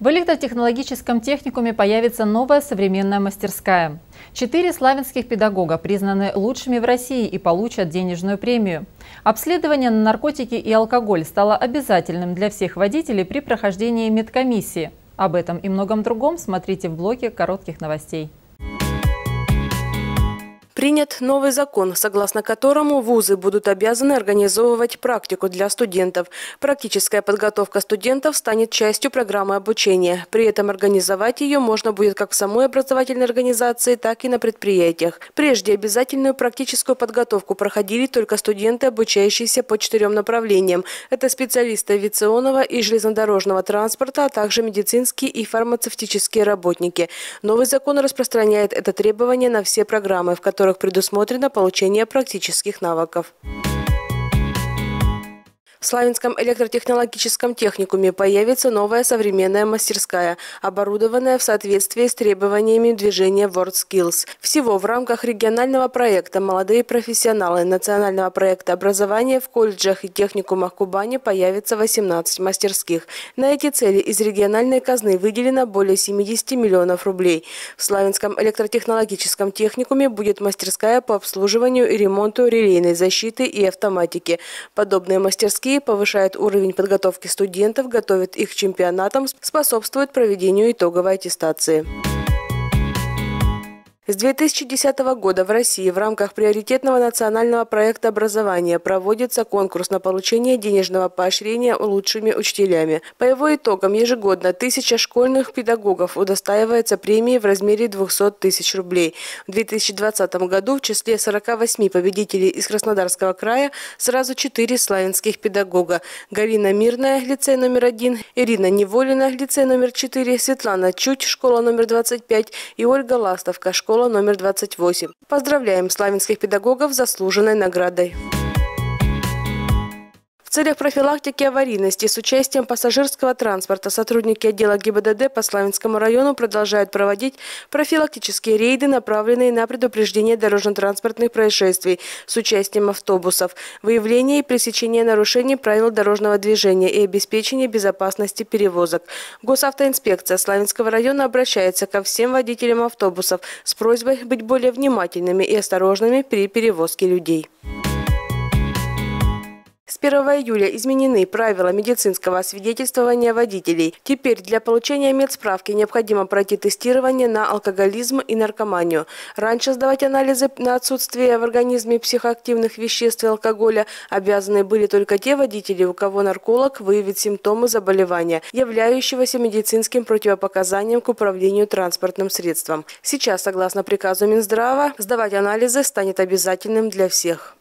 В электротехнологическом техникуме появится новая современная мастерская. Четыре славянских педагога признаны лучшими в России и получат денежную премию. Обследование на наркотики и алкоголь стало обязательным для всех водителей при прохождении медкомиссии. Об этом и многом другом смотрите в блоке коротких новостей. Принят новый закон, согласно которому вузы будут обязаны организовывать практику для студентов. Практическая подготовка студентов станет частью программы обучения. При этом организовать ее можно будет как в самой образовательной организации, так и на предприятиях. Прежде обязательную практическую подготовку проходили только студенты, обучающиеся по четырем направлениям. Это специалисты авиационного и железнодорожного транспорта, а также медицинские и фармацевтические работники. Новый закон распространяет это требование на все программы, в которых которых предусмотрено получение практических навыков. В Славянском электротехнологическом техникуме появится новая современная мастерская, оборудованная в соответствии с требованиями движения WorldSkills. Всего в рамках регионального проекта «Молодые профессионалы» национального проекта образования в колледжах и техникумах Кубани появится 18 мастерских. На эти цели из региональной казны выделено более 70 миллионов рублей. В Славянском электротехнологическом техникуме будет мастерская по обслуживанию и ремонту релейной защиты и автоматики. Подобные мастерские Мастерские повышают уровень подготовки студентов, готовят их к чемпионатам, способствуют проведению итоговой аттестации. С 2010 года в России в рамках приоритетного национального проекта образования проводится конкурс на получение денежного поощрения лучшими учителями. По его итогам ежегодно тысяча школьных педагогов удостаивается премии в размере 200 тысяч рублей. В 2020 году в числе 48 победителей из Краснодарского края сразу четыре славянских педагога. Галина Мирная, лицей номер один, Ирина Неволина, лицей номер четыре, Светлана Чуть, школа номер 25 и Ольга Ластовка, школа школа номер 28. Поздравляем славянских педагогов с заслуженной наградой. Целях профилактики аварийности с участием пассажирского транспорта сотрудники отдела ГИБДД по Славянскому району продолжают проводить профилактические рейды, направленные на предупреждение дорожно-транспортных происшествий с участием автобусов, выявление и пресечение нарушений правил дорожного движения и обеспечение безопасности перевозок. Госавтоинспекция Славянского района обращается ко всем водителям автобусов с просьбой быть более внимательными и осторожными при перевозке людей. С 1 июля изменены правила медицинского освидетельствования водителей. Теперь для получения медсправки необходимо пройти тестирование на алкоголизм и наркоманию. Раньше сдавать анализы на отсутствие в организме психоактивных веществ и алкоголя обязаны были только те водители, у кого нарколог выявит симптомы заболевания, являющегося медицинским противопоказанием к управлению транспортным средством. Сейчас, согласно приказу Минздрава, сдавать анализы станет обязательным для всех.